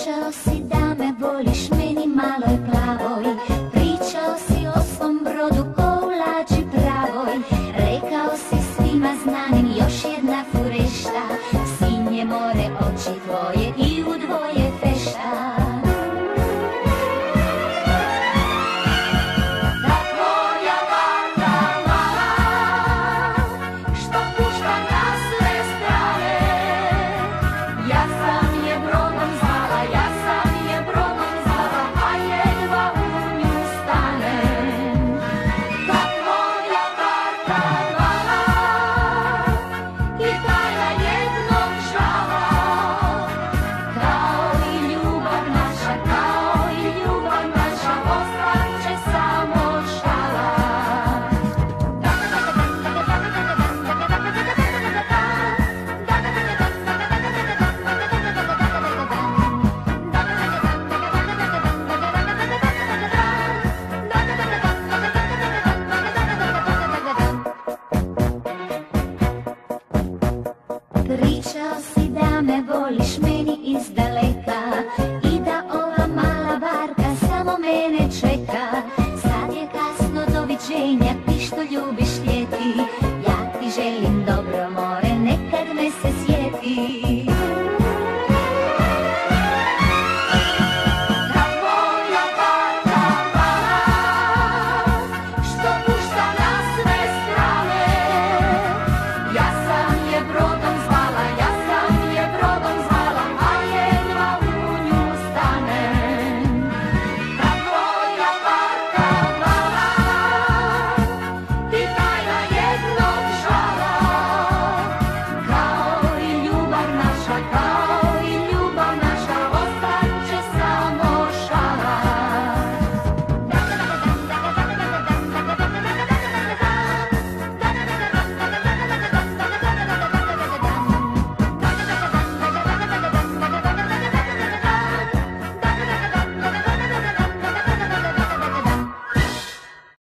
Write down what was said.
Obećao si da me voliš Pričao si da me voliš meni iz daleka I da ova mala barka samo mene čeka. Sad je kasno, doviđenja, ti što ljubiš ljeti. Ja ti želim dobro more, nekad me se sjeti